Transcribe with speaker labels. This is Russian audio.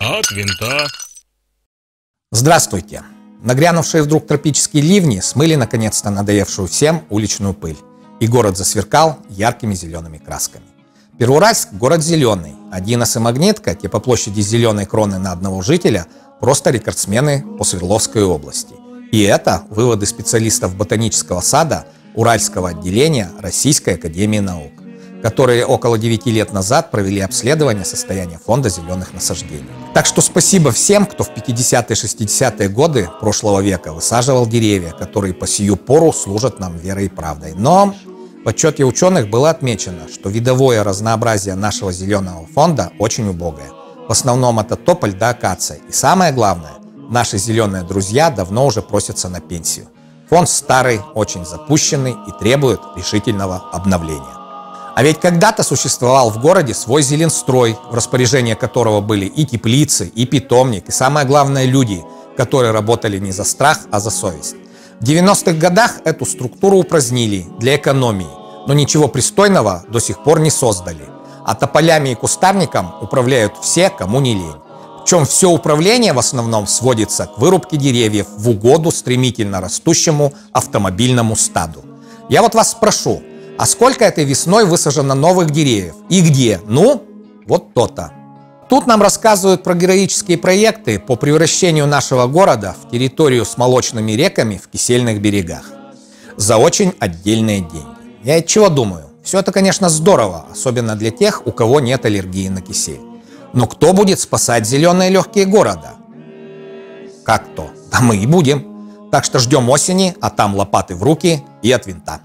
Speaker 1: от винта.
Speaker 2: Здравствуйте! Нагрянувшие вдруг тропические ливни смыли наконец-то надоевшую всем уличную пыль, и город засверкал яркими зелеными красками. Первоуральск – город зеленый, а Динос и Магнитка, те по площади зеленой кроны на одного жителя, просто рекордсмены по Свердловской области. И это выводы специалистов ботанического сада Уральского отделения Российской Академии Наук которые около 9 лет назад провели обследование состояния фонда зеленых насаждений. Так что спасибо всем, кто в 50-е 60-е годы прошлого века высаживал деревья, которые по сию пору служат нам верой и правдой. Но в отчете ученых было отмечено, что видовое разнообразие нашего зеленого фонда очень убогое. В основном это тополь да акация. И самое главное, наши зеленые друзья давно уже просятся на пенсию. Фонд старый, очень запущенный и требует решительного обновления. А ведь когда-то существовал в городе свой зеленстрой, в распоряжении которого были и теплицы, и питомник, и самое главное люди, которые работали не за страх, а за совесть. В 90-х годах эту структуру упразднили для экономии, но ничего пристойного до сих пор не создали. А тополями и кустарником управляют все, кому не лень. Причем все управление в основном сводится к вырубке деревьев в угоду стремительно растущему автомобильному стаду. Я вот вас спрошу, а сколько этой весной высажено новых деревьев? И где? Ну, вот то-то. Тут нам рассказывают про героические проекты по превращению нашего города в территорию с молочными реками в кисельных берегах. За очень отдельные деньги. Я от чего думаю? Все это, конечно, здорово, особенно для тех, у кого нет аллергии на кисель. Но кто будет спасать зеленые легкие города? Как то? Да мы и будем. Так что ждем осени, а там лопаты в руки и от винта.